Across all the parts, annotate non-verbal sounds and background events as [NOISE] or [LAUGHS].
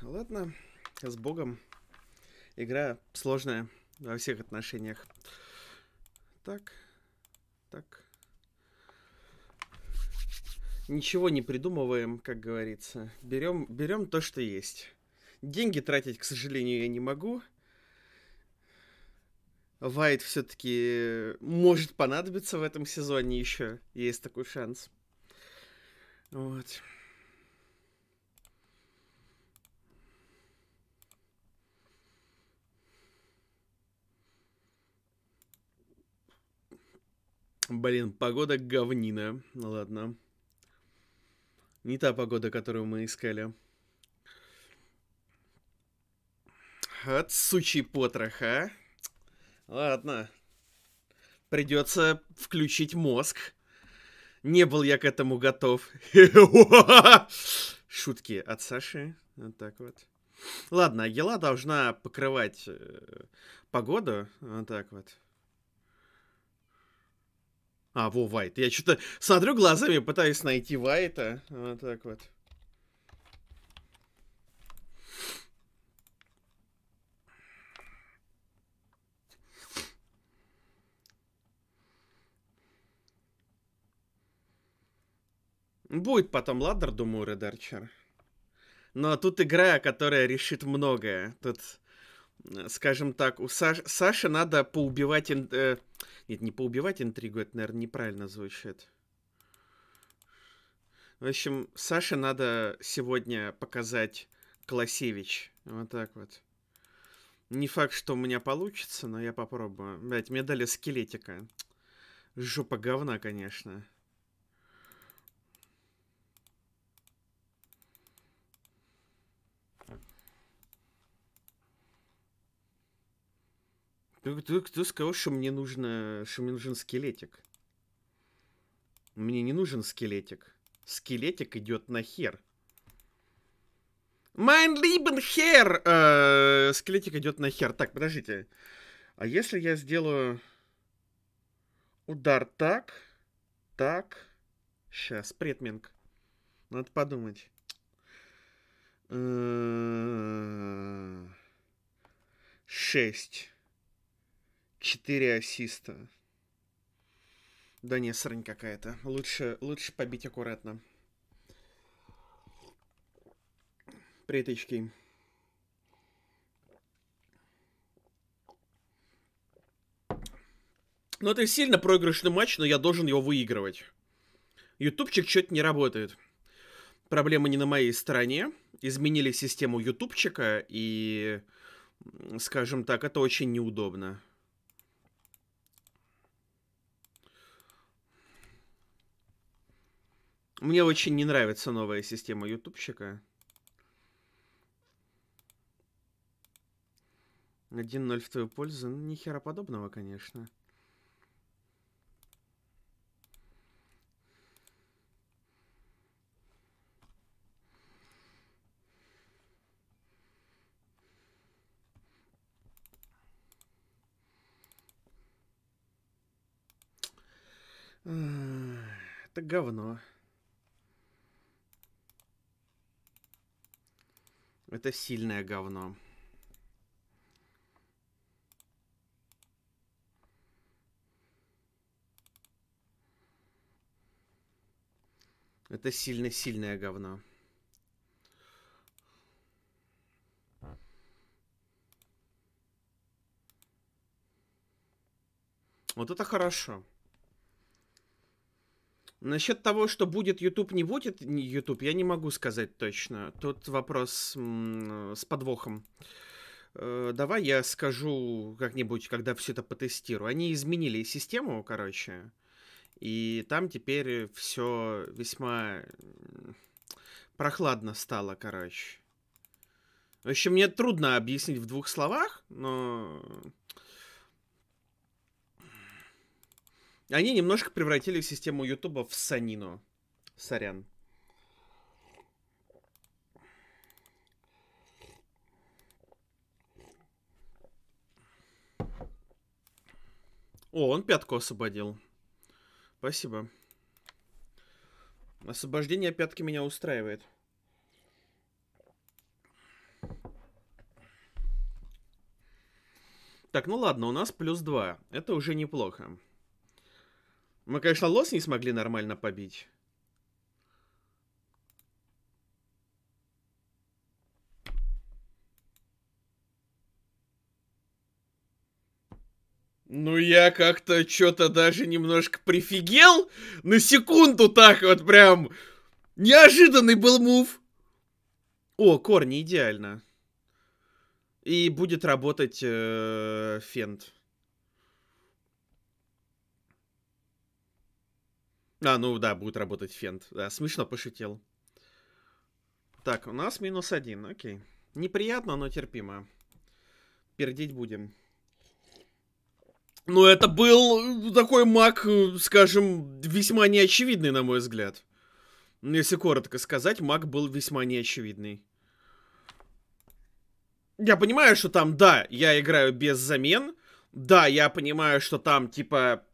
Ладно, с Богом. Игра сложная во всех отношениях. Так, так. Ничего не придумываем, как говорится. Берем, берем то, что есть. Деньги тратить, к сожалению, я не могу. Вайт все-таки может понадобиться в этом сезоне еще. Есть такой шанс. Вот. Блин, погода говнина. Ну ладно. Не та погода, которую мы искали. От сучий потрох, а? Ладно. Придется включить мозг. Не был я к этому готов. [LAUGHS] Шутки от Саши. Вот так вот. Ладно, Ела должна покрывать э, погоду. Вот так вот. А, во, Вайт. Я что-то смотрю глазами, пытаюсь найти Вайта. Вот так вот. Будет потом ладдер, думаю, Red Archer. Но тут игра, которая решит многое. Тут, скажем так, у Саш... Саши надо поубивать... Ин... Э... Нет, не поубивать интригу, это, наверное, неправильно звучит. В общем, Саше надо сегодня показать Класевич. Вот так вот. Не факт, что у меня получится, но я попробую. Блять, мне дали скелетика. Жопа говна, конечно. Кто, кто, кто сказал, что мне нужно, что мне нужен скелетик? Мне не нужен скелетик. Скелетик идет на хер. Mein lieben Herr! Скелетик идет на хер. Так, подождите. А если я сделаю удар так, так, сейчас, предминг. Надо подумать. Э, шесть. Четыре ассиста. Да не, срань какая-то. Лучше, лучше побить аккуратно. Прияточки. Ну, это сильно проигрышный матч, но я должен его выигрывать. Ютубчик что-то не работает. Проблема не на моей стороне. Изменили систему ютубчика, и, скажем так, это очень неудобно. Мне очень не нравится новая система ютубщика. 1-0 в твою пользу. Ну, ни хера подобного, конечно. Это говно. Это сильное говно. Это сильно-сильное говно. Вот это хорошо. Насчет того, что будет YouTube, не будет YouTube, я не могу сказать точно. Тут вопрос с подвохом. Э, давай я скажу как-нибудь, когда все это потестирую. Они изменили систему, короче. И там теперь все весьма прохладно стало, короче. В общем, мне трудно объяснить в двух словах, но Они немножко превратили систему Ютуба в санину. Сорян. О, он пятку освободил. Спасибо. Освобождение пятки меня устраивает. Так, ну ладно, у нас плюс два. Это уже неплохо. Мы, конечно, лос не смогли нормально побить. Ну, я как-то что-то даже немножко прифигел. На секунду так вот прям. Неожиданный был мув. О, корни, идеально. И будет работать э, фент. А, ну да, будет работать фент. Да, смешно пошутил. Так, у нас минус один, окей. Неприятно, но терпимо. Пердеть будем. Ну, это был такой маг, скажем, весьма неочевидный, на мой взгляд. Если коротко сказать, маг был весьма неочевидный. Я понимаю, что там, да, я играю без замен. Да, я понимаю, что там, типа,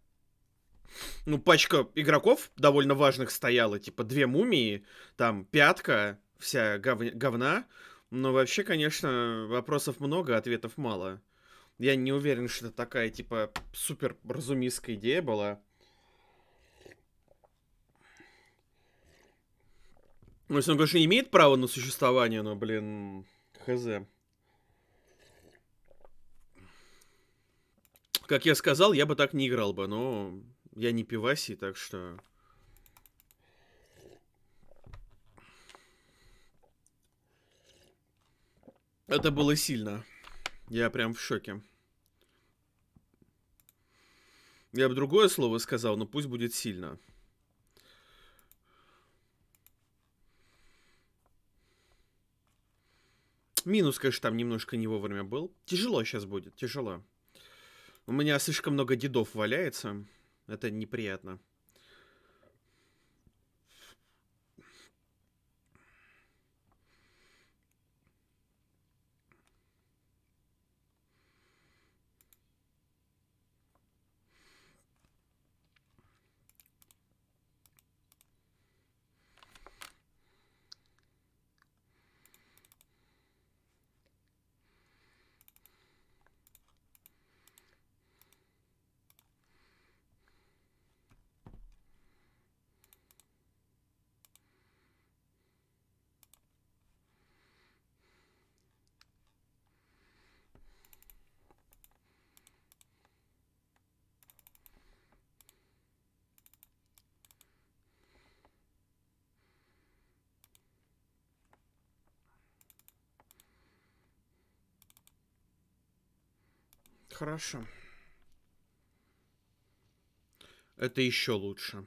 ну, пачка игроков довольно важных стояла. Типа, две мумии, там, пятка, вся гов... говна. Но вообще, конечно, вопросов много, ответов мало. Я не уверен, что это такая, типа, супер разумистская идея была. Ну, если он, конечно, имеет право на существование, но, блин, хз. Как я сказал, я бы так не играл бы, но я не пиваси, так что... Это было сильно. Я прям в шоке. Я бы другое слово сказал, но пусть будет сильно. Минус, конечно, там немножко не вовремя был. Тяжело сейчас будет, тяжело. У меня слишком много дедов валяется. Это неприятно. Хорошо. Это еще лучше.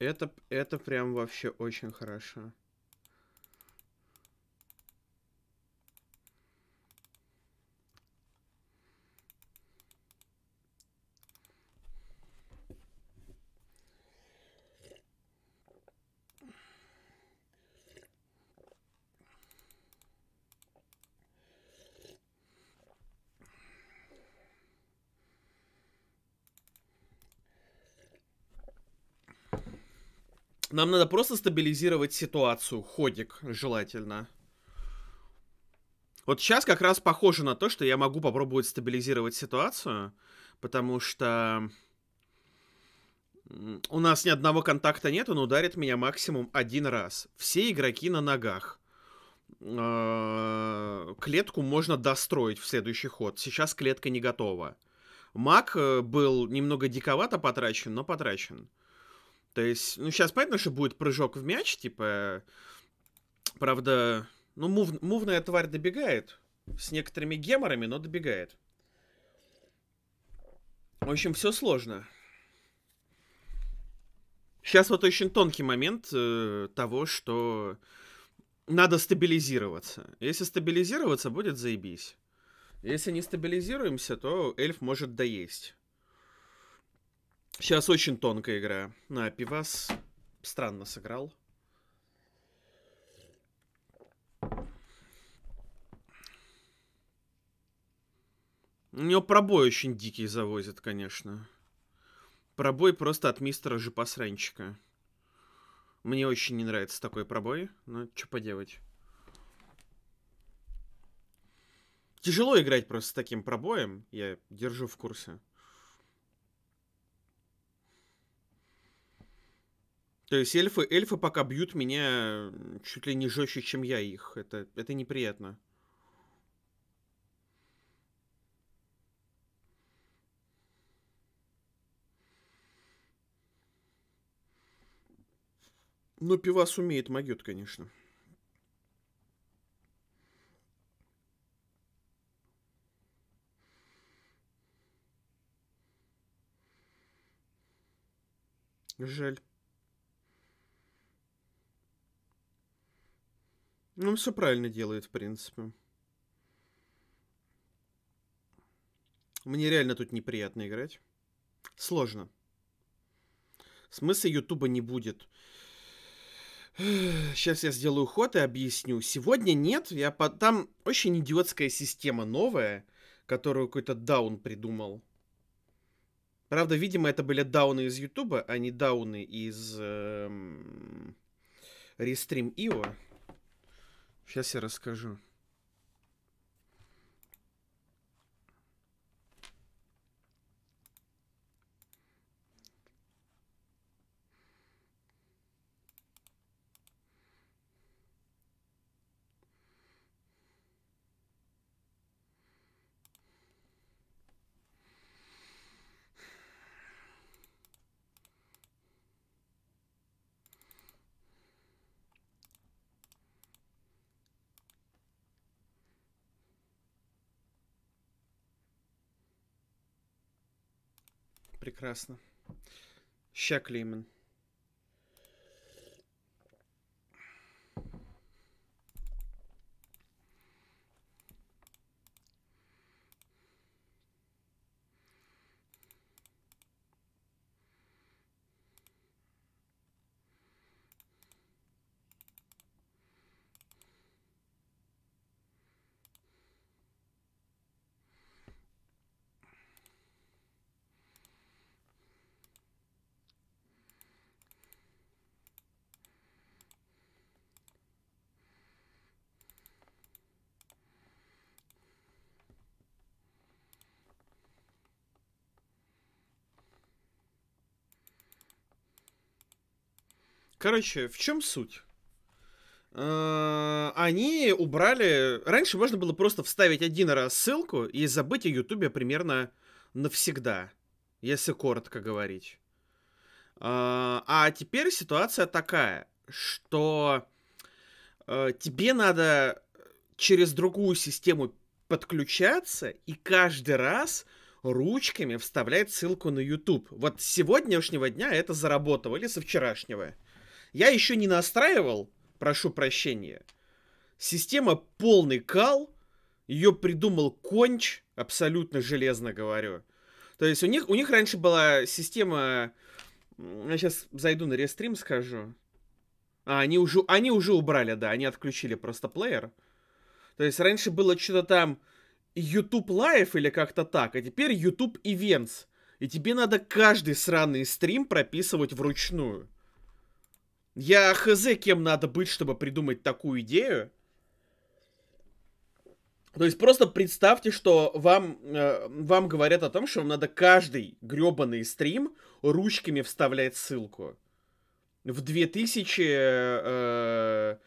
Это, это прям вообще очень хорошо. Нам надо просто стабилизировать ситуацию, ходик, желательно. Вот сейчас как раз похоже на то, что я могу попробовать стабилизировать ситуацию, потому что у нас ни одного контакта нет, он ударит меня максимум один раз. Все игроки на ногах. А, клетку можно достроить в следующий ход. Сейчас клетка не готова. Маг э, был немного диковато потрачен, но потрачен. То есть, ну, сейчас понятно, что будет прыжок в мяч, типа... Правда, ну, мув, мувная тварь добегает. С некоторыми геморами, но добегает. В общем, все сложно. Сейчас вот очень тонкий момент э, того, что надо стабилизироваться. Если стабилизироваться, будет заебись. Если не стабилизируемся, то эльф может доесть. Сейчас очень тонкая игра. На, Пивас странно сыграл. У него пробой очень дикий завозит, конечно. Пробой просто от мистера Жопосранчика. Мне очень не нравится такой пробой, но что поделать. Тяжело играть просто с таким пробоем, я держу в курсе. То есть эльфы, эльфы пока бьют меня чуть ли не жестче, чем я их. Это, это неприятно. Но пивас умеет могет, конечно. Жаль. Ну, все правильно делает, в принципе. Мне реально тут неприятно играть. Сложно. Смысла Ютуба не будет. [SIGHS] Сейчас я сделаю ход и объясню. Сегодня нет, я по... там очень идиотская система новая, которую какой-то даун придумал. Правда, видимо, это были дауны из Ютуба, а не дауны из эм... Restream.io. Сейчас я расскажу. Прекрасно. Ща, Клеймен. Короче, в чем суть? Э, они убрали... Раньше можно было просто вставить один раз ссылку и забыть о Ютубе примерно навсегда, если коротко говорить. Э, а теперь ситуация такая, что э, тебе надо через другую систему подключаться и каждый раз ручками вставлять ссылку на YouTube. Вот с сегодняшнего дня это заработало, или со вчерашнего. Я еще не настраивал, прошу прощения. Система полный кал. Ее придумал конч, абсолютно железно говорю. То есть у них, у них раньше была система... Я сейчас зайду на рестрим, скажу. А, они уже, они уже убрали, да, они отключили просто плеер. То есть раньше было что-то там YouTube Live или как-то так, а теперь YouTube Events. И тебе надо каждый сраный стрим прописывать вручную. Я хз, кем надо быть, чтобы придумать такую идею. То есть просто представьте, что вам, э, вам говорят о том, что вам надо каждый гребаный стрим ручками вставлять ссылку. В 2000 э,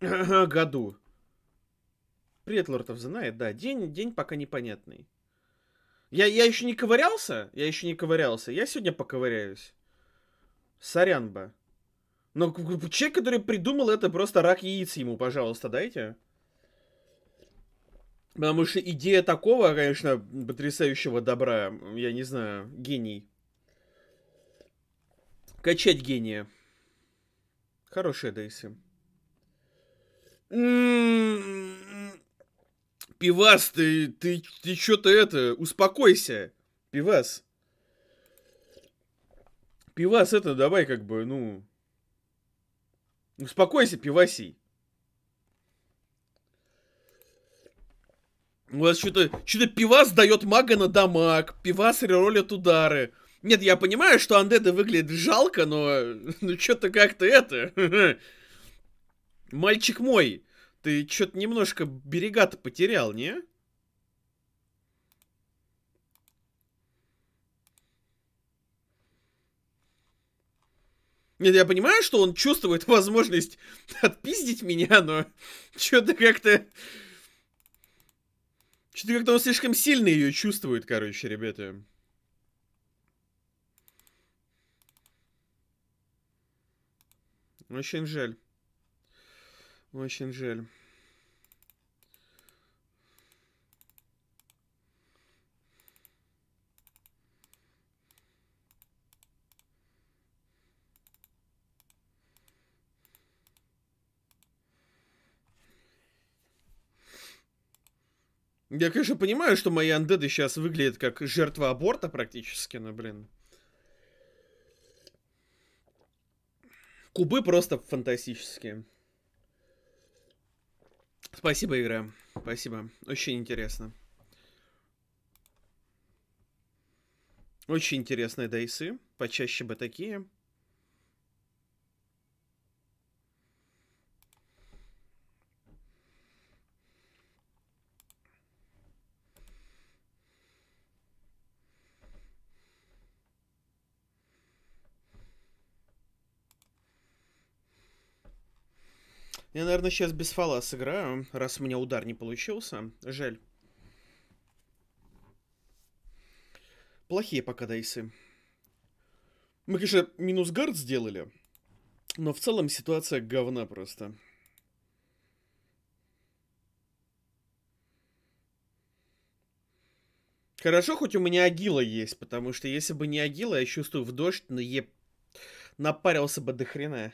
э, [LAUGHS] году. Привет, the Night. Да, день, день пока непонятный. Я, я еще не ковырялся? Я еще не ковырялся. Я сегодня поковыряюсь. Сорянба. Но человек, который придумал это, просто рак яиц ему, пожалуйста, дайте. Потому что идея такого, конечно, потрясающего добра, я не знаю, гений. Качать гения. Хорошая Дейси. Пивас, ты, ты, ты что-то это, успокойся. Пивас. Пивас, это давай как бы, ну, Успокойся, пивасий. У вас что-то что пивас дает мага на дамаг, пивас реролит удары. Нет, я понимаю, что андеды выглядят жалко, но [LAUGHS] ну что-то как-то это... [LAUGHS] Мальчик мой, ты что-то немножко берега-то потерял, не? Нет, я понимаю, что он чувствует [LAUGHS] возможность отпиздить меня, но что-то как-то... Что-то как-то он слишком сильно ее чувствует, короче, ребята. Очень жаль. Очень жаль. Я, конечно, понимаю, что мои андеды сейчас выглядят как жертва аборта практически, но, блин. Кубы просто фантастические. Спасибо, игра. Спасибо. Очень интересно. Очень интересные дайсы. Почаще бы такие. Я, наверное, сейчас без фала сыграю, раз у меня удар не получился. Жаль. Плохие пока дайсы. Мы, конечно, минус гард сделали, но в целом ситуация говна просто. Хорошо, хоть у меня агила есть, потому что если бы не агила, я чувствую, в дождь на е... напарился бы до хрена.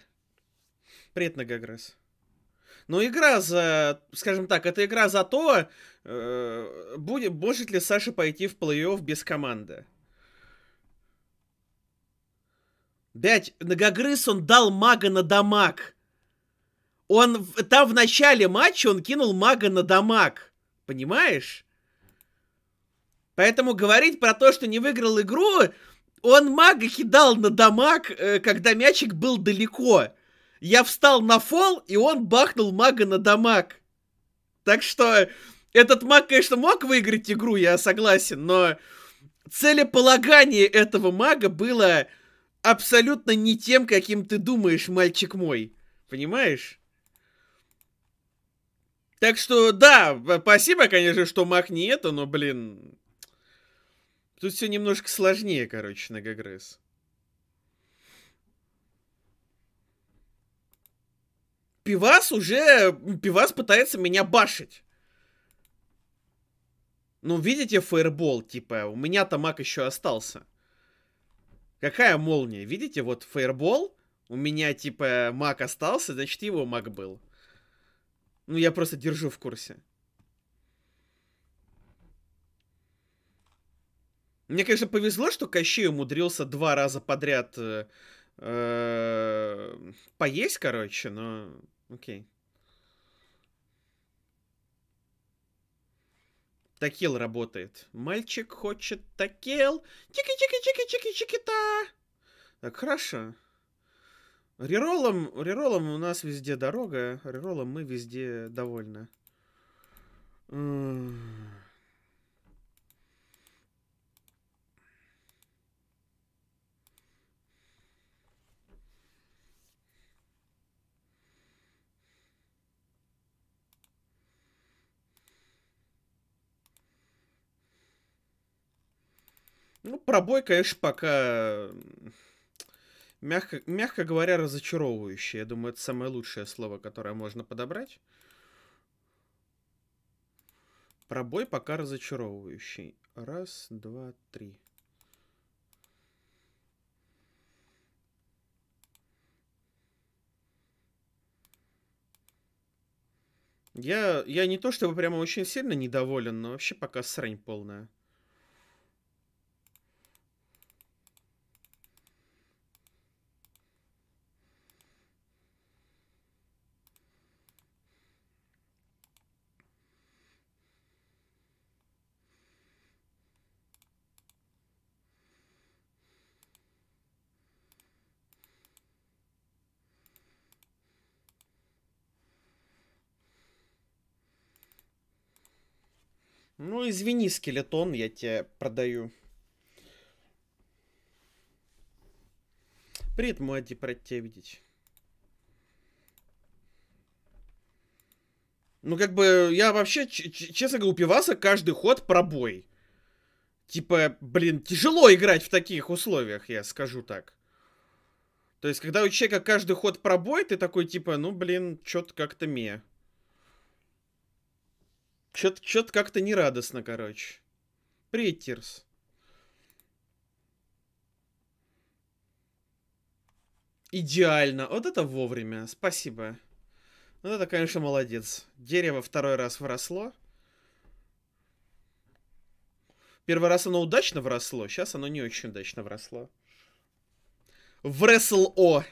Привет, Нагагресс. Но игра за, скажем так, это игра за то, э, будет, может ли Саша пойти в плей-офф без команды. Блять, Нагогрыз он дал мага на дамаг. Он там в начале матча он кинул мага на дамаг. Понимаешь? Поэтому говорить про то, что не выиграл игру, он мага кидал на дамаг, э, когда мячик был далеко. Я встал на фол, и он бахнул мага на дамаг. Так что этот маг, конечно, мог выиграть игру, я согласен, но целеполагание этого мага было абсолютно не тем, каким ты думаешь, мальчик мой. Понимаешь? Так что, да, спасибо, конечно, что маг не это, но, блин... Тут все немножко сложнее, короче, на Гагресс. Пивас уже... Пивас пытается меня башить. Ну, видите, фейербол, типа, у меня-то маг еще остался. Какая молния? Видите, вот фейербол, у меня, типа, маг остался, значит, его маг был. Ну, я просто держу в курсе. Мне, конечно, повезло, что Кощей умудрился два раза подряд э, э, поесть, короче, но Окей. Такел работает. Мальчик хочет такел. Чики-чики-чики-чики-чики-та. Так, хорошо. Реролом, реролом у нас везде дорога. Реролом мы везде довольны. Ну, пробой, конечно, пока, мягко, мягко говоря, разочаровывающий. Я думаю, это самое лучшее слово, которое можно подобрать. Пробой пока разочаровывающий. Раз, два, три. Я, я не то чтобы прямо очень сильно недоволен, но вообще пока срань полная. Ну, извини, скелетон, я тебе продаю. Привет, Муадди, рад тебя видеть. Ну, как бы, я вообще, честно говоря, у Пиваса каждый ход пробой. Типа, блин, тяжело играть в таких условиях, я скажу так. То есть, когда у человека каждый ход пробой, ты такой, типа, ну, блин, что-то как-то ме. Что-то как-то нерадостно, короче. Привет, Тирс. Идеально. Вот это вовремя. Спасибо. Вот это, конечно, молодец. Дерево второй раз вросло. Первый раз оно удачно вросло, сейчас оно не очень удачно вросло. Вресл О.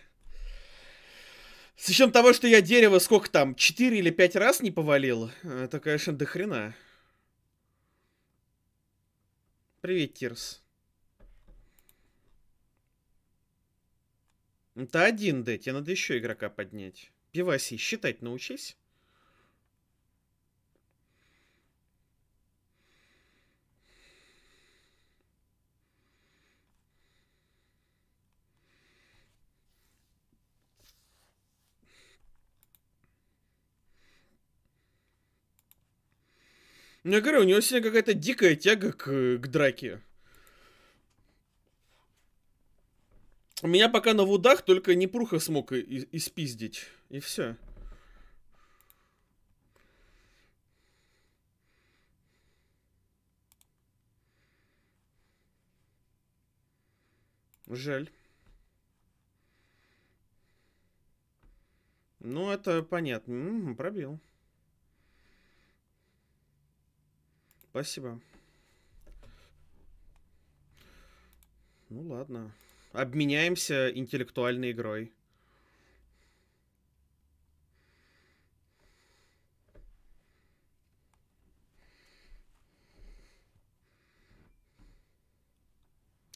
С учетом того, что я дерево сколько там, 4 или 5 раз не повалил, это, конечно, до хрена. Привет, Тирс. Это один, Д, тебе надо еще игрока поднять. Пиваси, считать научись. Я говорю, у него сегодня какая-то дикая тяга к, к драке. Меня пока на вудах только Непруха смог и, и, испиздить. И все. Жаль. Ну, это понятно. М -м, пробил. Спасибо. Ну ладно. Обменяемся интеллектуальной игрой.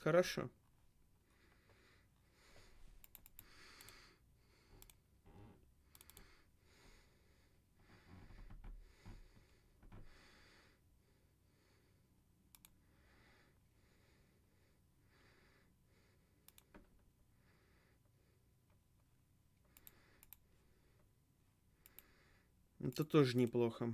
Хорошо. Это тоже неплохо.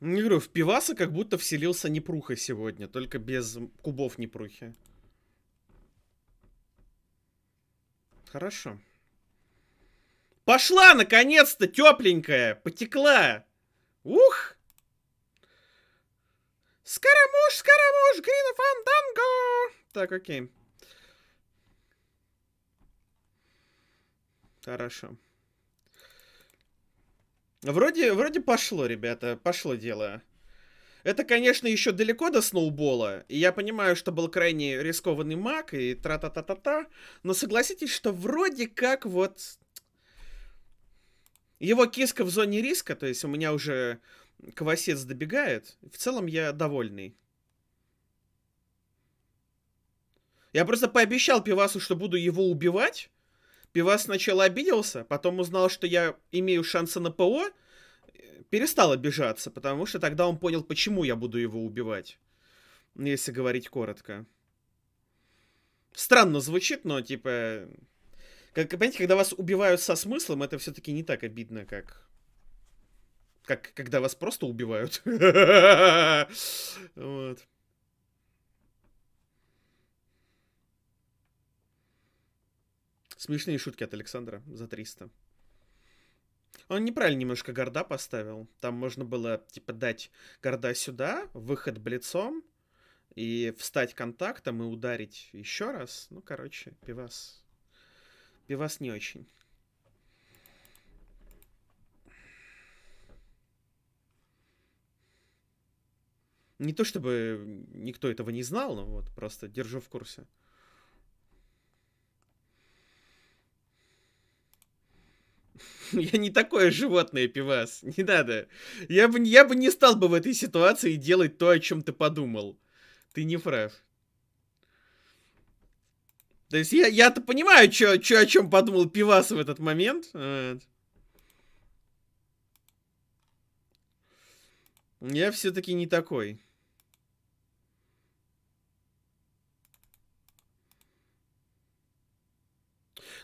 Не говорю, в пиваса как будто вселился Непруха сегодня, только без кубов Непрухи. Хорошо. Пошла, наконец-то, тепленькая, потекла. Ух! Скоромуш, скоромуш, грин фанданго. Так, окей. Хорошо. Вроде, вроде пошло, ребята, пошло дело. Это, конечно, еще далеко до сноубола, и я понимаю, что был крайне рискованный маг и тра-та-та-та-та, но согласитесь, что вроде как вот его киска в зоне риска, то есть у меня уже квасец добегает, в целом я довольный. Я просто пообещал Пивасу, что буду его убивать, Пивас сначала обиделся, потом узнал, что я имею шансы на ПО, перестал обижаться, потому что тогда он понял, почему я буду его убивать. Если говорить коротко. Странно звучит, но типа... Как, понимаете, когда вас убивают со смыслом, это все-таки не так обидно, как... Как когда вас просто убивают. [LAUGHS] Вот. Смешные шутки от Александра за 300. Он неправильно немножко горда поставил. Там можно было, типа, дать горда сюда, выход блицом, и встать контактом и ударить еще раз. Ну, короче, пивас. Пивас не очень. Не то чтобы никто этого не знал, но вот просто держу в курсе. [LAUGHS] Я не такое животное, пивас. [LAUGHS] Не надо. Я бы, я бы не стал бы в этой ситуации делать то, о чем ты подумал. Ты не прав. То есть я, я-то понимаю, чё, чё, о чем подумал пивас в этот момент. Вот. Я все-таки не такой.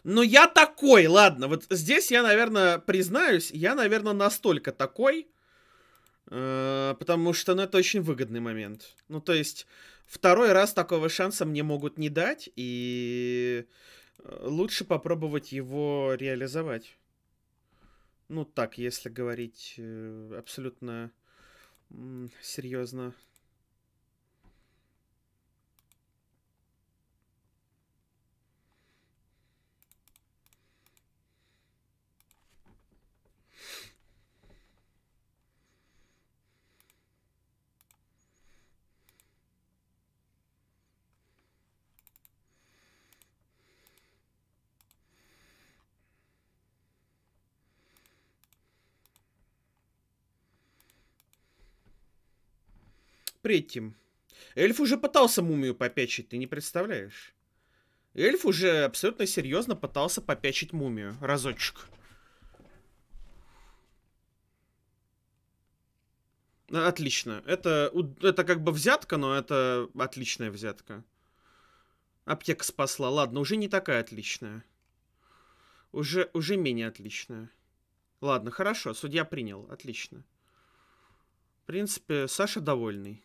Но я такой, ладно, вот здесь я, наверное, признаюсь, я, наверное, настолько такой, э, потому что, ну, это очень выгодный момент. Ну, то есть, второй раз такого шанса мне могут не дать, и э, лучше попробовать его реализовать. Ну, так, если говорить э, абсолютно э, серьезно. Претим. Эльф уже пытался мумию попячить, ты не представляешь? Эльф уже абсолютно серьезно пытался попячить мумию. Разочек. Отлично. Это, это как бы взятка, но это отличная взятка. Аптека спасла. Ладно, уже не такая отличная. Уже, уже менее отличная. Ладно, хорошо, судья принял. Отлично. В принципе, Саша довольный.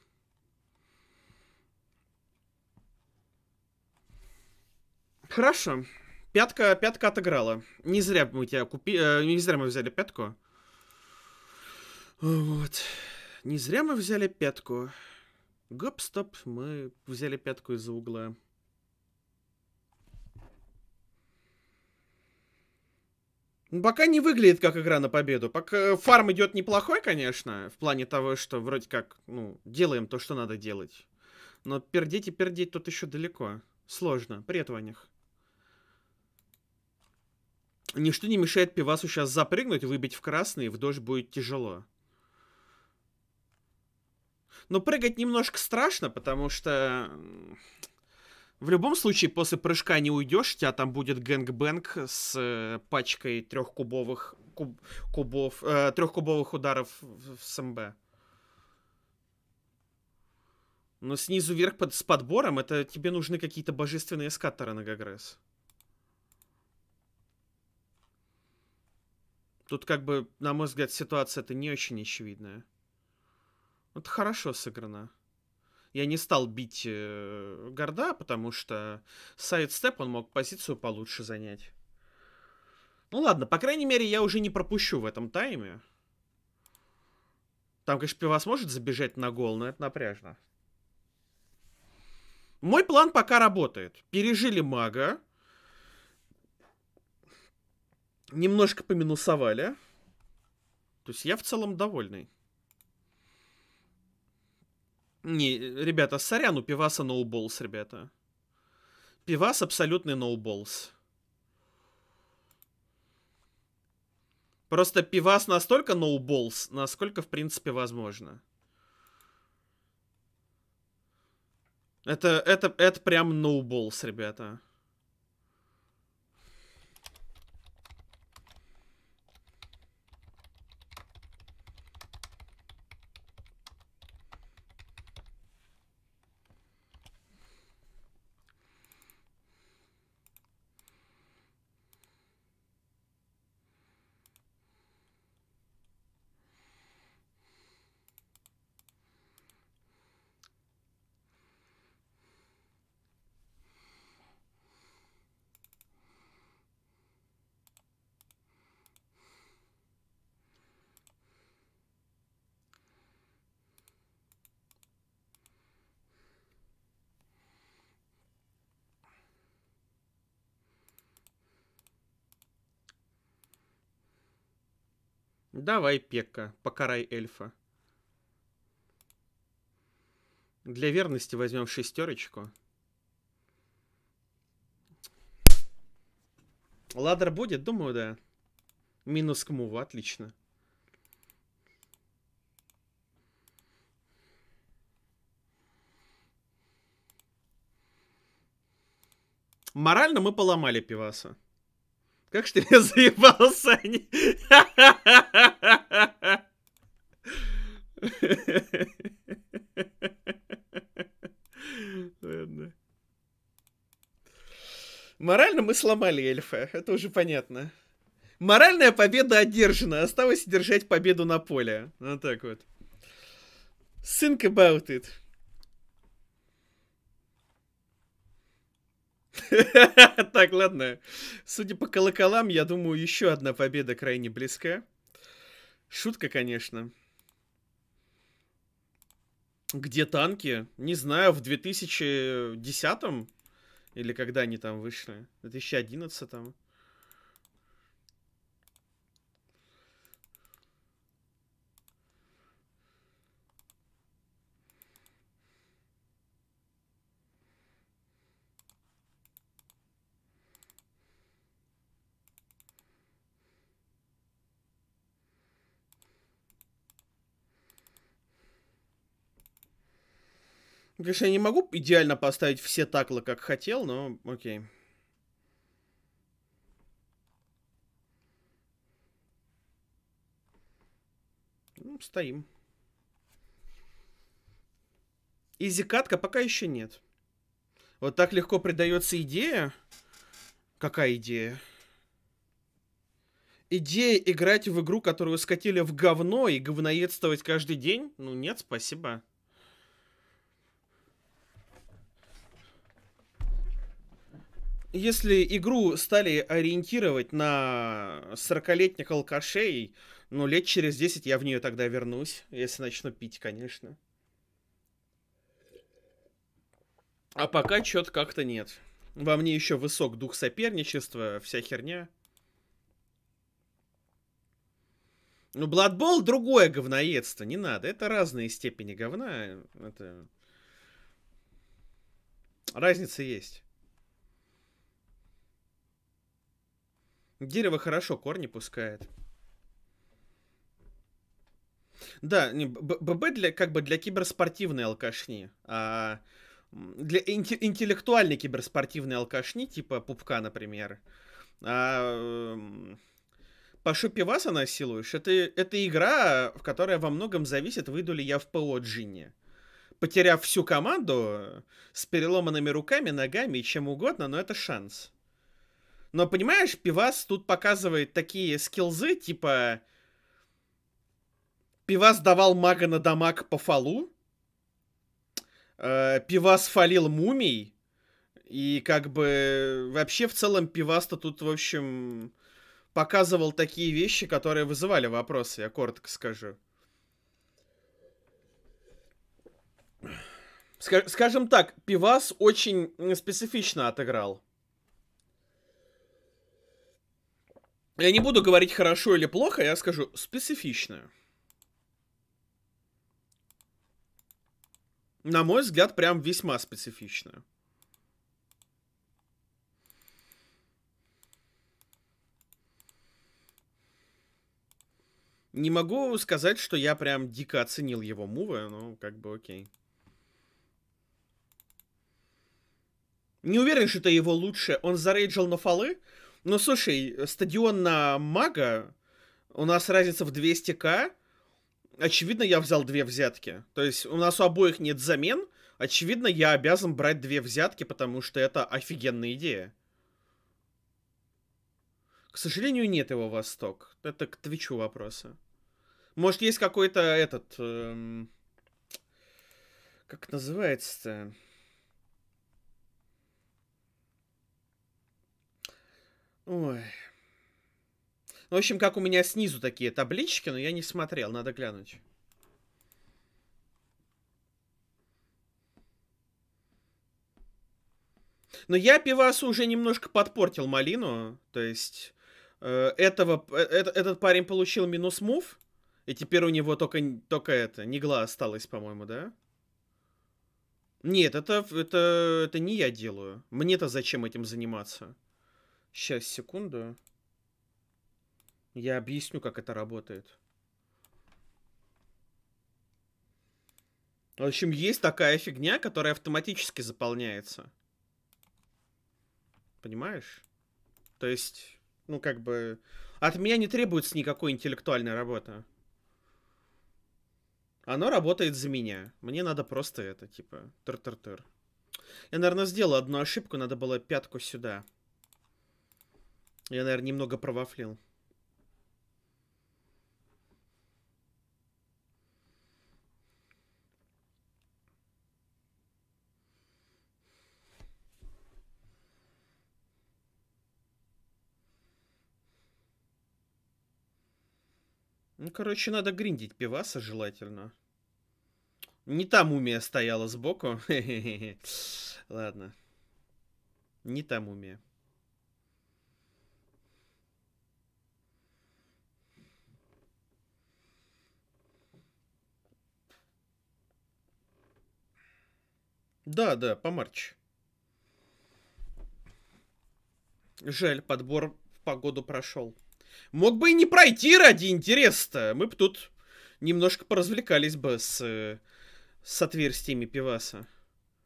Хорошо. Пятка, пятка отыграла. Не зря мы тебя купили, э, не зря мы взяли пятку. Вот. Не зря мы взяли пятку. Гоп-стоп, мы взяли пятку из-за угла. Пока не выглядит как игра на победу. Пока фарм идет неплохой, конечно, в плане того, что вроде как, ну, делаем то, что надо делать. Но пердеть и пердеть тут еще далеко. Сложно, при этого Ничто не мешает пивасу сейчас запрыгнуть, выбить в красный, в дождь будет тяжело. Но прыгать немножко страшно, потому что... В любом случае, после прыжка не уйдешь, у тебя там будет gang-bang с э, пачкой трехкубовых куб, кубов, э, трехкубовых ударов в, в СМБ. Но снизу вверх под, с подбором, это тебе нужны какие-то божественные скаттеры на Гагресс. Тут как бы, на мой взгляд, ситуация это не очень очевидная. Это хорошо сыграно. Я не стал бить э, Горда, потому что сайд-степ он мог позицию получше занять. Ну ладно, по крайней мере, я уже не пропущу в этом тайме. Там, конечно, Пивас может забежать на гол, но это напряжно. Мой план пока работает. Пережили мага, немножко поминусовали. То есть я в целом довольный. Не, ребята, сорян, у Пиваса ноуболс, ребята. Пивас абсолютный ноуболс. Просто Пивас настолько ноуболс, насколько, в принципе, возможно. Это, это, это прям ноуболс, ребята. Давай, Пекка, покарай эльфа. Для верности возьмем шестерочку. Ладер будет? Думаю, да. Минус к муву, отлично. Морально мы поломали пиваса. Как ж ты меня заебал, Саня? Ладно. Морально мы сломали эльфа, это уже понятно. Моральная победа одержана, осталось держать победу на поле. Вот так вот. Think about it. [LAUGHS] Так, ладно. Судя по колоколам, я думаю, еще одна победа крайне близка. Шутка, конечно. Где танки? Не знаю, в 2010 или когда они там вышли? В 2011 -м. Конечно, я не могу идеально поставить все таклы, как хотел, но окей. Ну, стоим. Изи катка пока еще нет. Вот так легко придается идея. Какая идея? Идея играть в игру, которую скатили в говно и говноедствовать каждый день? Ну нет, спасибо. Если игру стали ориентировать на 40-летних алкашей, ну, лет через 10 я в нее тогда вернусь, если начну пить, конечно. А пока что-то как-то нет. Во мне еще высок дух соперничества, вся херня. Ну, Blood другое говноедство, не надо. Это разные степени говна. Это... Разница есть. Дерево хорошо корни пускает. Да, ББ для, как бы для киберспортивной алкашни. А для интеллектуальной киберспортивной алкашни, типа пупка, например. А, по шупе вас насилуешь, это, это игра, в которой во многом зависит, выйду ли я в ПО Джинни. Потеряв всю команду с переломанными руками, ногами и чем угодно, но это шанс. Но, понимаешь, Пивас тут показывает такие скилзы, типа... Пивас давал мага на дамаг по фалу. Э, Пивас фалил мумий. И как бы вообще в целом Пивас-то тут, в общем, показывал такие вещи, которые вызывали вопросы, я коротко скажу. Скажем так, Пивас очень специфично отыграл. Я не буду говорить хорошо или плохо, я скажу специфично. На мой взгляд, прям весьма специфично. Не могу сказать, что я прям дико оценил его мувы, но как бы окей. Не уверен, что это его лучшее. Он зарейджил на фолы, ну, слушай, стадион на Мага, у нас разница в 200к. Очевидно, я взял две взятки. То есть у нас у обоих нет замен. Очевидно, я обязан брать две взятки, потому что это офигенная идея. К сожалению, нет его Восток. Это к Твичу вопроса. Может, есть какой-то этот... Эм... Как называется-то? Ой. Ну, в общем, как у меня снизу такие таблички, но я не смотрел, надо глянуть. Но я пивасу уже немножко подпортил малину. То есть э, этого, э, этот парень получил минус мув. И теперь у него только, только это, нигла осталось, по-моему, да? Нет, это, это, это не я делаю. Мне-то зачем этим заниматься? Сейчас, секунду. Я объясню, как это работает. В общем, есть такая фигня, которая автоматически заполняется. Понимаешь? То есть, ну, как бы... От меня не требуется никакой интеллектуальной работы. Оно работает за меня. Мне надо просто это, типа, тыр-тыр-тыр. Я, наверное, сделал одну ошибку, надо было пятку сюда. Я, наверное, немного провафлил. Ну, короче, надо гриндить пиваса желательно. Не та мумия стояла сбоку. [LAUGHS] Ладно. Не та мумия. Да, да, помарч. Жаль, подбор в погоду прошел. Мог бы и не пройти ради интереса. Мы бы тут немножко поразвлекались бы с, э, с отверстиями пиваса.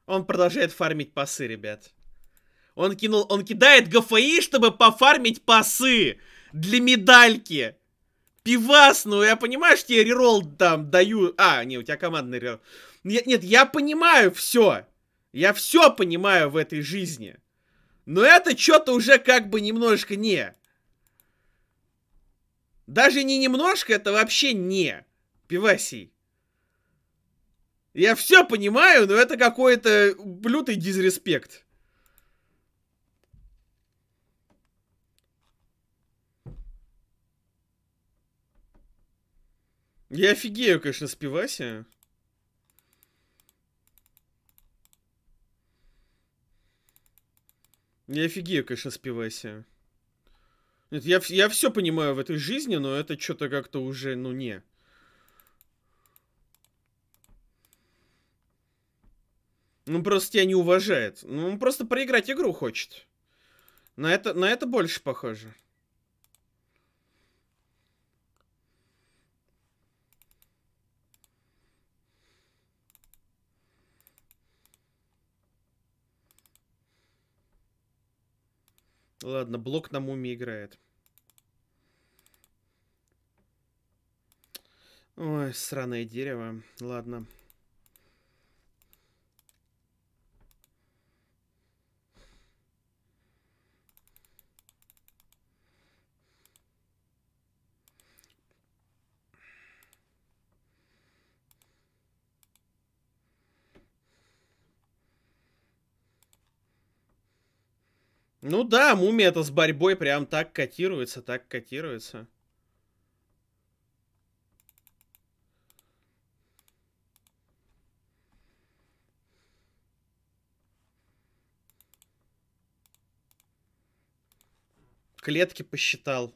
Он продолжает фармить пасы, ребят. Он кинул, он кидает ГФИ, чтобы пофармить пасы для медальки. Пивас, ну я понимаю, что я реролл там даю. А, не, у тебя командный реролл. Нет, нет, я понимаю все. Я все понимаю в этой жизни. Но это что-то уже как бы немножко не. Даже не немножко, это вообще не. Пивасий. Я все понимаю, но это какой-то лютый дизреспект. Я офигею, конечно, с Пиваси. Я офигею, конечно, с Пиваси. Нет, я, я все понимаю в этой жизни, но это что-то как-то уже, ну, не. Ну, просто тебя не уважает. Ну, он просто проиграть игру хочет. На это, на это больше похоже. Ладно, блок на муме играет. Ой, сраное дерево. Ладно. Ну да, мумия это с борьбой прям так котируется, так котируется. Клетки посчитал.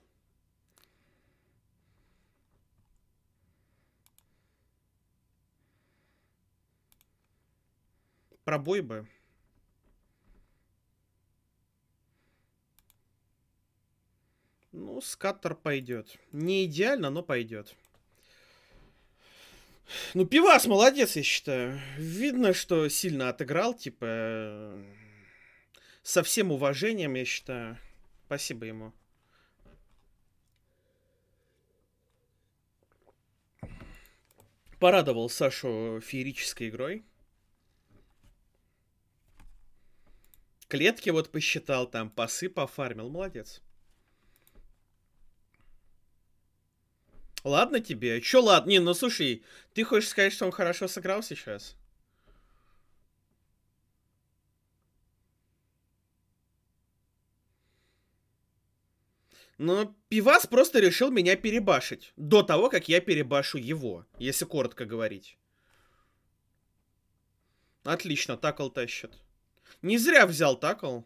Пробой бы. Ну, скаттер пойдет. Не идеально, но пойдет. Ну, Пивас молодец, я считаю. Видно, что сильно отыграл, типа... Со всем уважением, я считаю. Спасибо ему. Порадовал Сашу феерической игрой. Клетки вот посчитал, там пасы пофармил. Молодец. Ладно тебе. Чё ладно? Не, ну слушай, ты хочешь сказать, что он хорошо сыграл сейчас? Но Пивас просто решил меня перебашить. До того, как я перебашу его, если коротко говорить. Отлично, такл тащит. Не зря взял такл.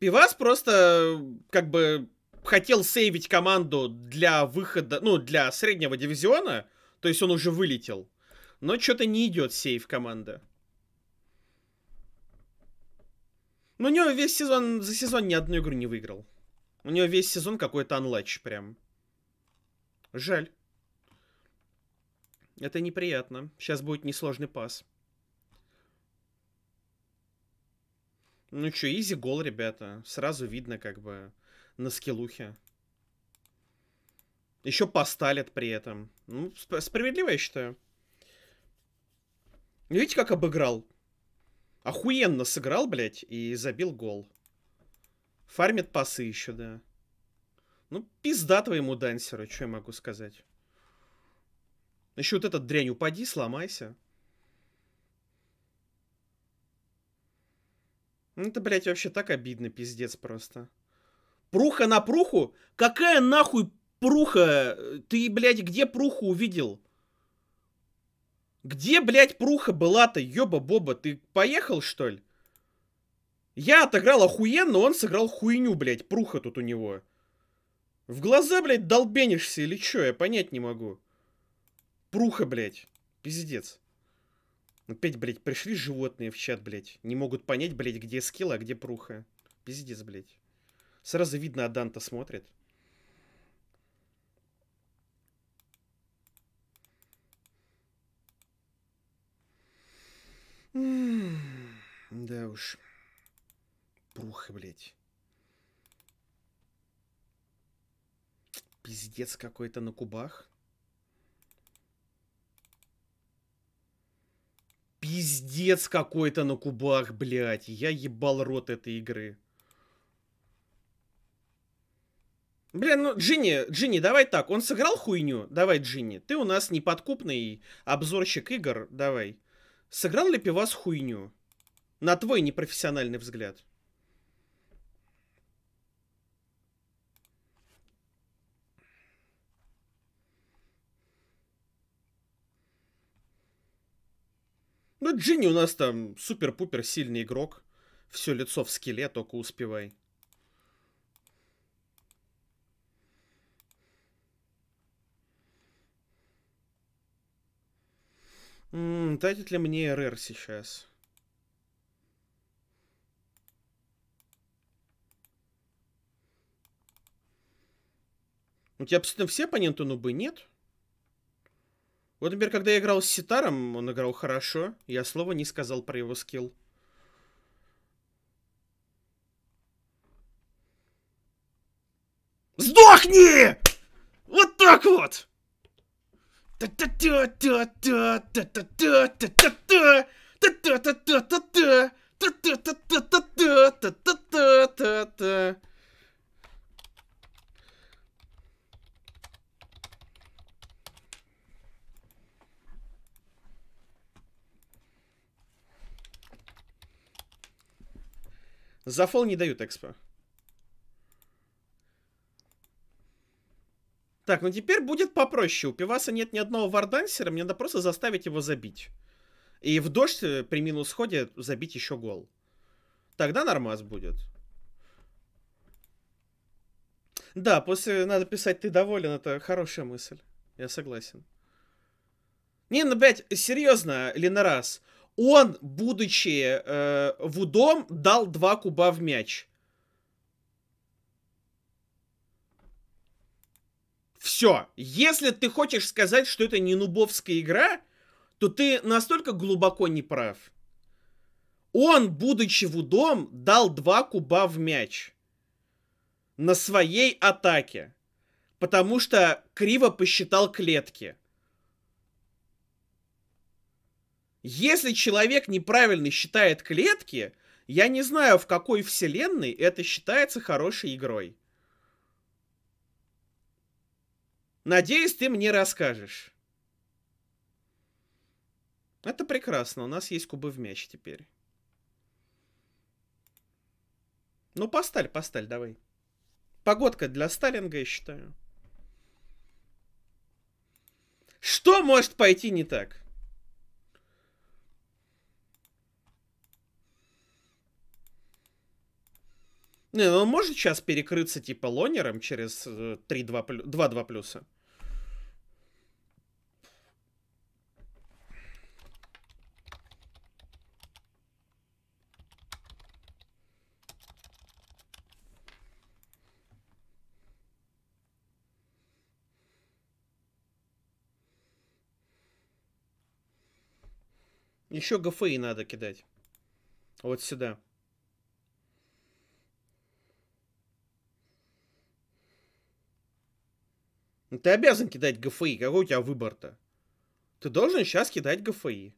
Пивас просто, как бы, хотел сейвить команду для выхода, ну, для среднего дивизиона, то есть он уже вылетел. Но что-то не идет сейф команда. Ну, у него весь сезон, за сезон ни одну игру не выиграл. У него весь сезон какой-то анлач прям. Жаль. Это неприятно. Сейчас будет несложный пас. Ну что, изи гол, ребята. Сразу видно, как бы, на скиллухе. Еще посталят при этом. Ну, справедливо, я считаю. Видите, как обыграл? Охуенно сыграл, блядь, и забил гол. Фармит пасы еще, да. Ну, пизда твоему дансеру, что я могу сказать. Еще вот этот дрянь упади, сломайся. Ну, это, блядь, вообще так обидно, пиздец просто. Пруха на пруху? Какая нахуй пруха? Ты, блядь, где пруху увидел? Где, блядь, пруха была-то, ёба-боба? Ты поехал, что ли? Я отыграл охуенно, он сыграл хуйню, блядь. Пруха тут у него. В глаза, блядь, долбенишься или чё? Я понять не могу. Пруха, блядь. Пиздец. Опять, блядь, пришли животные в чат, блядь. Не могут понять, блядь, где скилл, а где пруха. Пиздец, блядь. Сразу видно, Аданта смотрит. Да уж. Пруха, блядь. Пиздец какой-то на кубах. Пиздец какой-то на кубах, блядь. Я ебал рот этой игры. Блин, ну, Джинни, Джинни, давай так. Он сыграл хуйню? Давай, Джинни. Ты у нас неподкупный обзорщик игр. Давай. Сыграл ли Пивас хуйню? На твой непрофессиональный взгляд. Ну, Джинни у нас там супер-пупер сильный игрок. Все лицо в скеле, только успевай. М дайте ли мне РР сейчас? У тебя абсолютно все оппоненты нубы нет? Вот, например, когда я играл с Ситаром, он играл хорошо. Я слова не сказал про его скилл. Сдохни! Вот так вот! За фол не дают экспо. Так, ну теперь будет попроще. У Пиваса нет ни одного вардансера, мне надо просто заставить его забить. И в дождь э, при минус ходе забить еще гол. Тогда нормаз будет. Да, после надо писать «ты доволен», это хорошая мысль. Я согласен. Не, ну, блядь, серьезно, Ленарас. Он, будучи э, вудом, дал два куба в мяч. Все. Если ты хочешь сказать, что это не нубовская игра, то ты настолько глубоко не прав. Он, будучи вудом, дал два куба в мяч. На своей атаке. Потому что криво посчитал клетки. Если человек неправильно считает клетки, я не знаю, в какой вселенной это считается хорошей игрой. Надеюсь, ты мне расскажешь. Это прекрасно. У нас есть кубы в мяч теперь. Ну, посталь, посталь, давай. Погодка для Сталинга, я считаю. Что может пойти не так? Не, ну, он может сейчас перекрыться типа лонером через э, 3-2 плюса? Еще ГФИ надо кидать. Вот сюда. Ну, ты обязан кидать ГФИ. Какой у тебя выбор-то? Ты должен сейчас кидать ГФИ.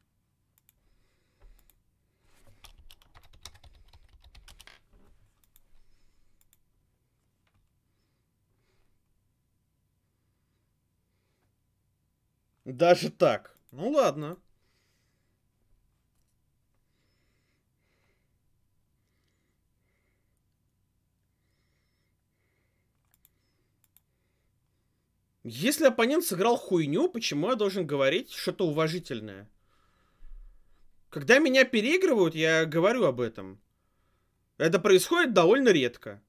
Даже так. Ну ладно. Если оппонент сыграл хуйню, почему я должен говорить что-то уважительное? Когда меня переигрывают, я говорю об этом. Это происходит довольно редко.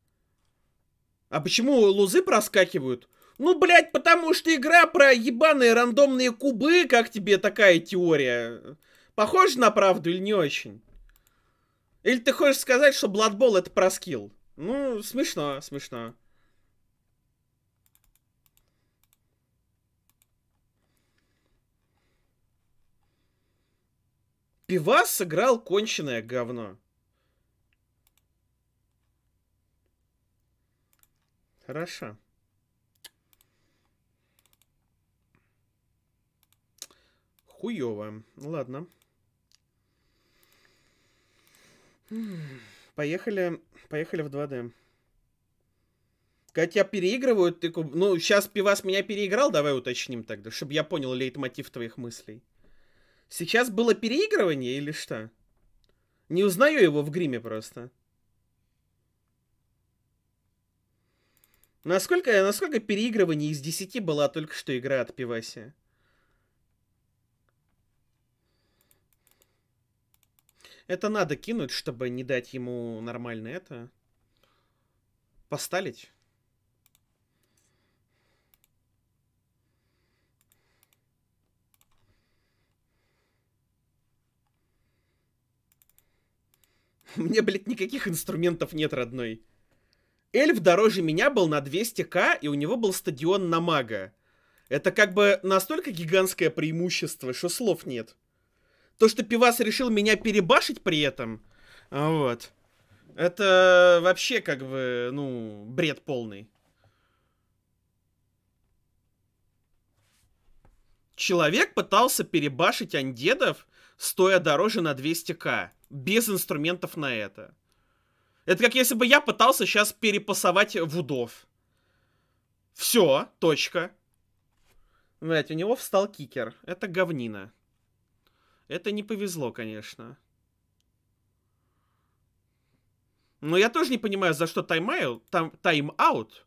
А почему лузы проскакивают? Ну, блядь, потому что игра про ебаные рандомные кубы, как тебе такая теория? Похоже на правду или не очень? Или ты хочешь сказать, что Blood это про скилл? Ну, смешно, смешно. Пивас сыграл конченое говно. Хорошо. Хуёво. Ладно. Поехали, поехали в 2D. Когда тебя переигрывают, ты... Ну, сейчас Пивас меня переиграл, давай уточним тогда, чтобы я понял лейтмотив твоих мыслей. Сейчас было переигрывание или что? Не узнаю его в гриме просто. Насколько, насколько переигрываний из 10 была только что игра от Пиваси? Это надо кинуть, чтобы не дать ему нормально это. Посталить. [LAUGHS] Мне, блядь, никаких инструментов нет, родной. Эльф дороже меня был на 200к, и у него был стадион на мага. Это как бы настолько гигантское преимущество, что слов нет. То, что Пивас решил меня перебашить при этом, вот, это вообще как бы, ну, бред полный. Человек пытался перебашить андедов, стоя дороже на 200к без инструментов на это. Это как если бы я пытался сейчас перепасовать вудов. Все, точка. Блять, у него встал кикер. Это говнина. Это не повезло, конечно. Но я тоже не понимаю, за что тайм-аут. Тайм-аут.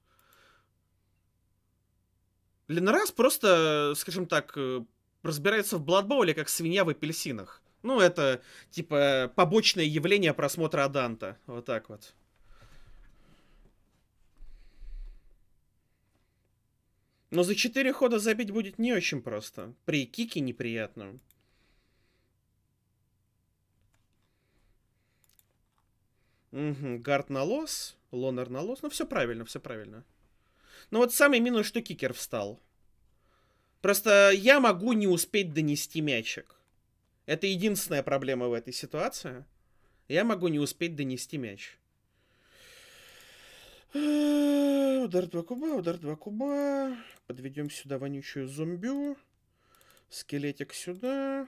Ленрас просто, скажем так, э, разбирается в Бладбоуле, как свинья в апельсинах. Ну, это, типа, побочное явление просмотра Аданта. Вот так вот. Но за 4 хода забить будет не очень просто. При кике неприятно. Угу, гард на лос, лонер на лос. Ну, все правильно, все правильно. Но вот самый минус, что кикер встал. Просто я могу не успеть донести мячик. Это единственная проблема в этой ситуации. Я могу не успеть донести мяч. Удар два куба, удар два куба. Подведем сюда вонючую зомбю. Скелетик сюда.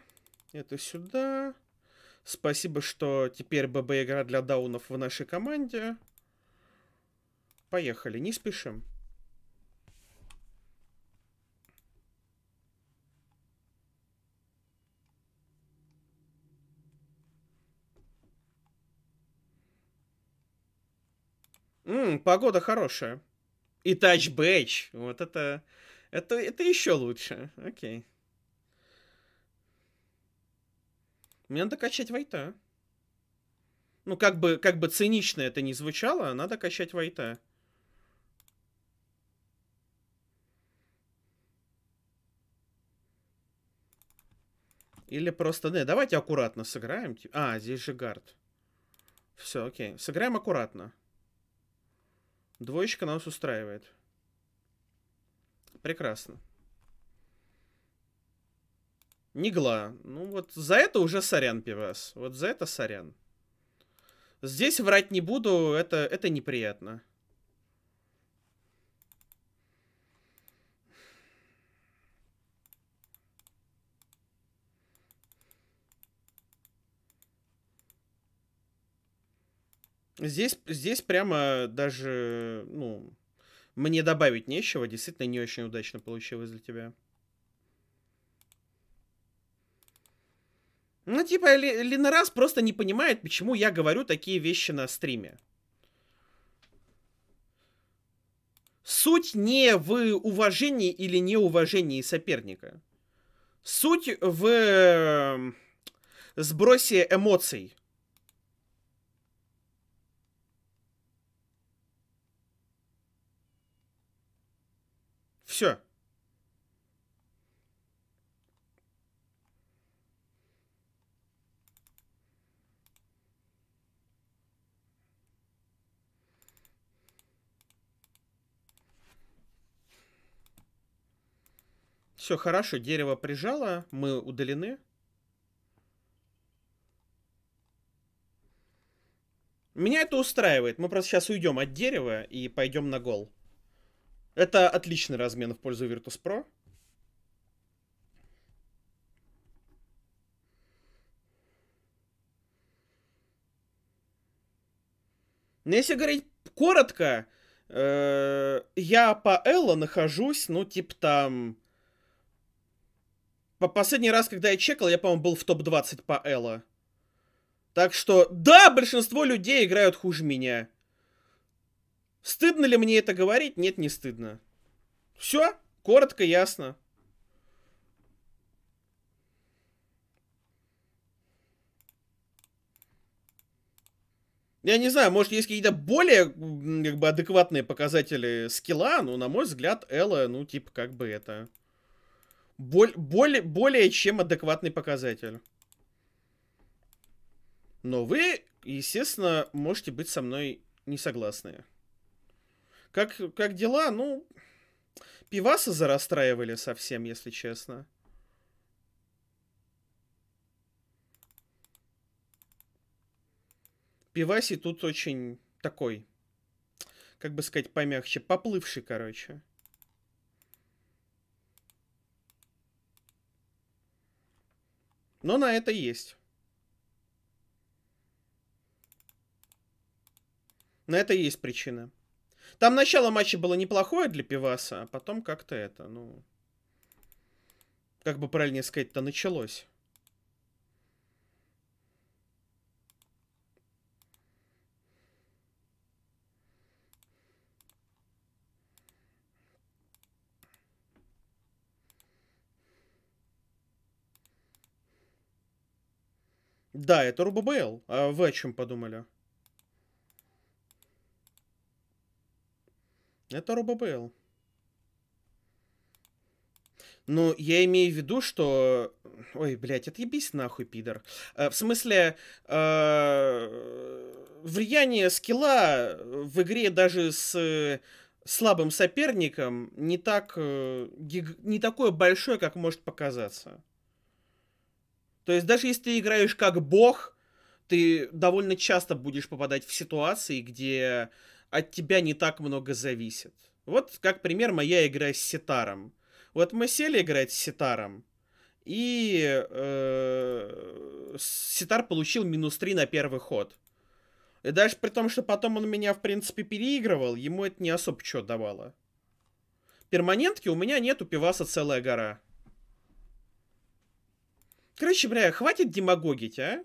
Это сюда. Спасибо, что теперь ББ игра для даунов в нашей команде. Поехали, не спешим. М, погода хорошая. И тач Вот это, это, это еще лучше. Окей. Мне надо качать вайта. Ну, как бы, как бы цинично это не звучало, надо качать вайта. Или просто... Не, давайте аккуратно сыграем. А, здесь же гард. Все, окей. Сыграем аккуратно. Двоечка нас устраивает. Прекрасно. Нигла. Ну вот за это уже сорян, пивас. Вот за это сорян. Здесь врать не буду, это, это неприятно. Здесь, здесь прямо даже, ну, мне добавить нечего. Действительно, не очень удачно получилось для тебя. Ну, типа, Линорас просто не понимает, почему я говорю такие вещи на стриме. Суть не в уважении или неуважении соперника. Суть в эм, сбросе эмоций. Все. Все хорошо, дерево прижало, мы удалены. Меня это устраивает. Мы просто сейчас уйдем от дерева и пойдем на гол. Это отличный размен в пользу Virtus.pro. Но если говорить коротко, э, я по Элла нахожусь, ну, типа там... По последний раз, когда я чекал, я, по-моему, был в топ-20 по Элла. Так что, да, большинство людей играют хуже меня. Стыдно ли мне это говорить? Нет, не стыдно. Все, коротко, ясно. Я не знаю, может, есть какие-то более как бы, адекватные показатели скилла, но, на мой взгляд, Элла, ну, типа, как бы это... Боль, более, более чем адекватный показатель. Но вы, естественно, можете быть со мной не согласны. Как, как дела? Ну, пивасы зарастраивали совсем, если честно. Пиваси тут очень такой, как бы сказать помягче, поплывший, короче. Но на это есть. На это есть причина. Там начало матча было неплохое для Пиваса, а потом как-то это, ну... Как бы правильнее сказать-то, началось. Да, это РУББЛ. А вы о чем подумали? Это РОББЛ. Ну, я имею в виду, что... Ой, блядь, отъебись нахуй, пидор. Э, в смысле, э, влияние скилла в игре даже с слабым соперником не так... Э, не такое большое, как может показаться. То есть даже если ты играешь как бог, ты довольно часто будешь попадать в ситуации, где от тебя не так много зависит. Вот как пример моя игра с ситаром. Вот мы сели играть с ситаром, и э, ситар получил минус 3 на первый ход. И даже при том, что потом он меня, в принципе, переигрывал, ему это не особо что давало. Перманентки у меня нет, у пиваса целая гора. Короче, бля, хватит демагогить, а?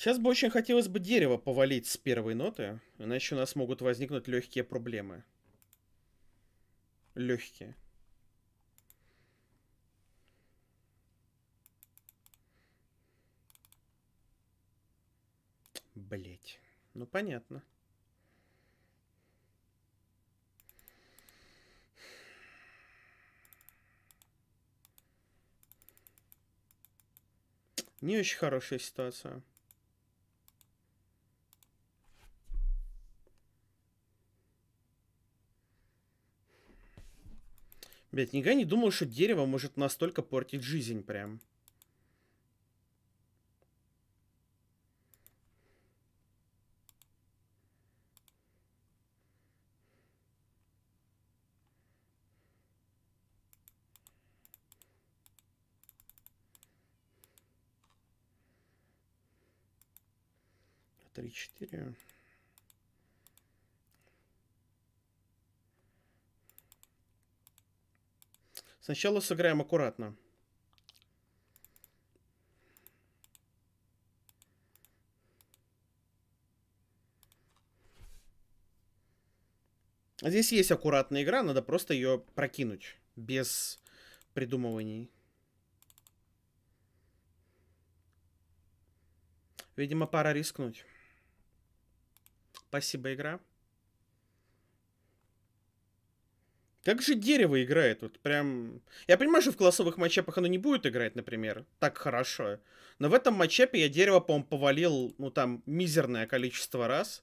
Сейчас бы очень хотелось бы дерево повалить с первой ноты, иначе у нас могут возникнуть легкие проблемы. Легкие. Блять. Ну понятно. Не очень хорошая ситуация. Блять, никогда не думал, что дерево может настолько портить жизнь прям. Три, четыре. Сначала сыграем аккуратно. Здесь есть аккуратная игра, надо просто ее прокинуть без придумываний. Видимо, пора рискнуть. Спасибо, игра. Как же дерево играет? Вот прям... Я понимаю, что в классовых матчапах оно не будет играть, например, так хорошо. Но в этом матчапе я дерево, по-моему, повалил, ну, там, мизерное количество раз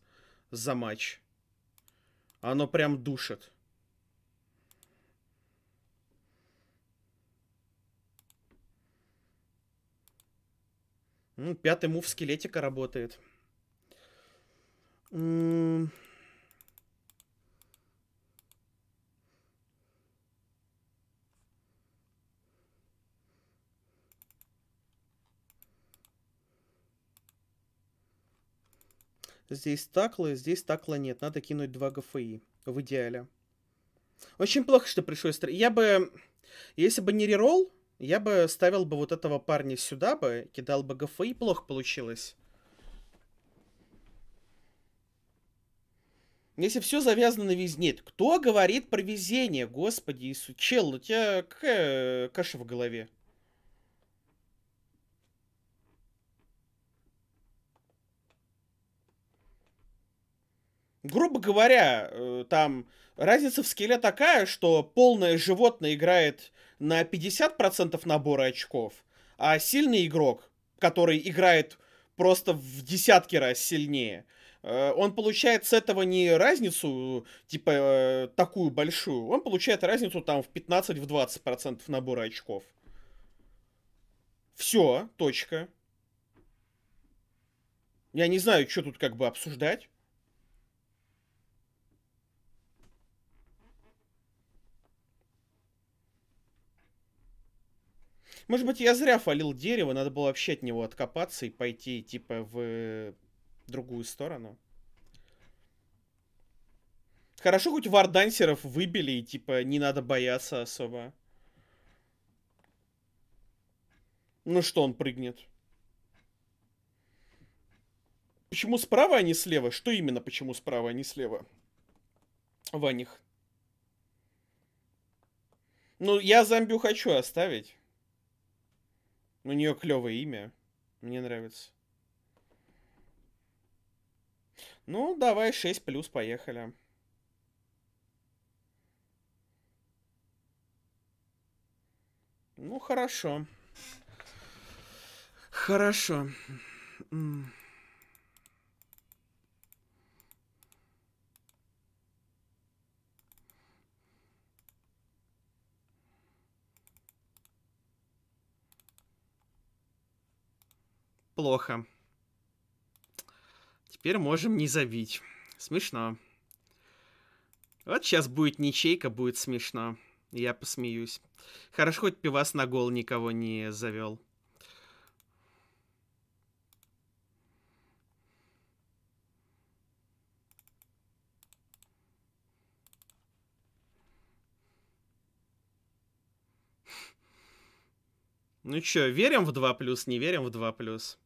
за матч. Оно прям душит. Ну, пятый мув скелетика работает. М Здесь таклы, здесь такла нет. Надо кинуть 2 ГФИ. В идеале. Очень плохо, что пришлось... Я бы... Если бы не реролл, я бы ставил бы вот этого парня сюда бы, кидал бы ГФИ, плохо получилось. Если все завязано на везде. Нет, кто говорит про везение? Господи Иисус. Чел, у тебя какая каша в голове? Грубо говоря, э, там разница в скилле такая, что полное животное играет на 50% набора очков, а сильный игрок, который играет просто в десятки раз сильнее, э, он получает с этого не разницу, типа, э, такую большую, он получает разницу там в 15-20% набора очков. Все, точка. Я не знаю, что тут как бы обсуждать. Может быть, я зря фалил дерево, надо было вообще от него откопаться и пойти, типа, в другую сторону. Хорошо, хоть вардансеров выбили, и, типа, не надо бояться особо. Ну что, он прыгнет? Почему справа, а не слева? Что именно почему справа, а не слева? Ваних. Ну, я зомбю хочу оставить. У нее клевое имя. Мне нравится. Ну, давай 6 плюс, поехали. Ну, хорошо. Хорошо. Плохо. Теперь можем не забить. Смешно. Вот сейчас будет ничейка, будет смешно. Я посмеюсь. Хорошо, хоть пивас на гол никого не завел. Ну чё, верим в 2 плюс, не верим в 2 плюс?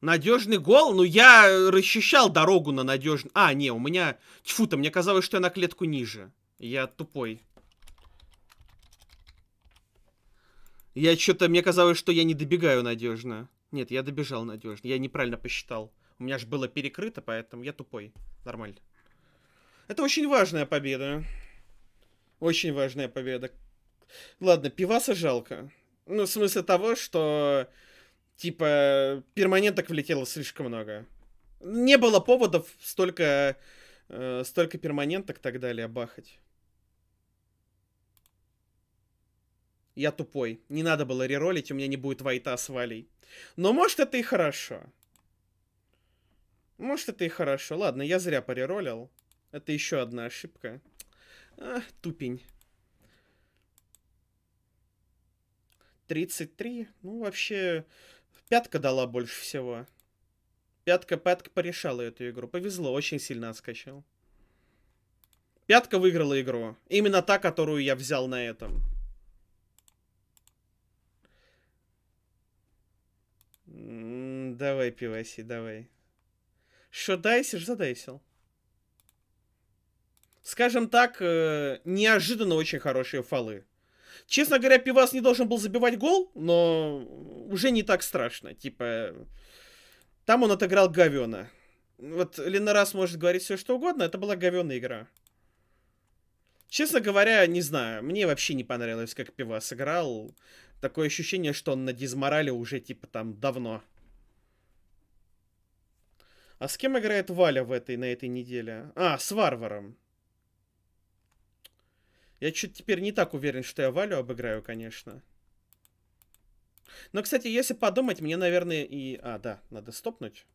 Надежный гол? Ну, я расчищал дорогу на надежный... А, не, у меня... Тьфу-то, мне казалось, что я на клетку ниже. Я тупой. Я что-то... Мне казалось, что я не добегаю надежно. Нет, я добежал надежно. Я неправильно посчитал. У меня же было перекрыто, поэтому я тупой. Нормально. Это очень важная победа. Очень важная победа. Ладно, пиваса жалко. Ну, в смысле того, что, типа, перманенток влетело слишком много. Не было поводов столько, э, столько перманенток так далее бахать. Я тупой. Не надо было реролить, у меня не будет вайта с Валей. Но может это и хорошо. Может это и хорошо. Ладно, я зря пореролил. Это еще одна ошибка. А, тупень. 33. Ну, вообще, пятка дала больше всего. Пятка, пятка порешала эту игру. Повезло, очень сильно отскочил. Пятка выиграла игру. Именно та, которую я взял на этом. Давай, пиваси, давай. Что дайсишь, задайсил. Скажем так, э, неожиданно очень хорошие фолы. Честно говоря, Пивас не должен был забивать гол, но уже не так страшно. Типа, там он отыграл говена. Вот Ленарас может говорить все что угодно, это была говенная игра. Честно говоря, не знаю, мне вообще не понравилось, как Пивас сыграл. Такое ощущение, что он на дизморале уже, типа, там, давно. А с кем играет Валя в этой, на этой неделе? А, с Варваром. Я чуть теперь не так уверен, что я Валю обыграю, конечно. Но, кстати, если подумать, мне, наверное, и... А, да, надо стопнуть.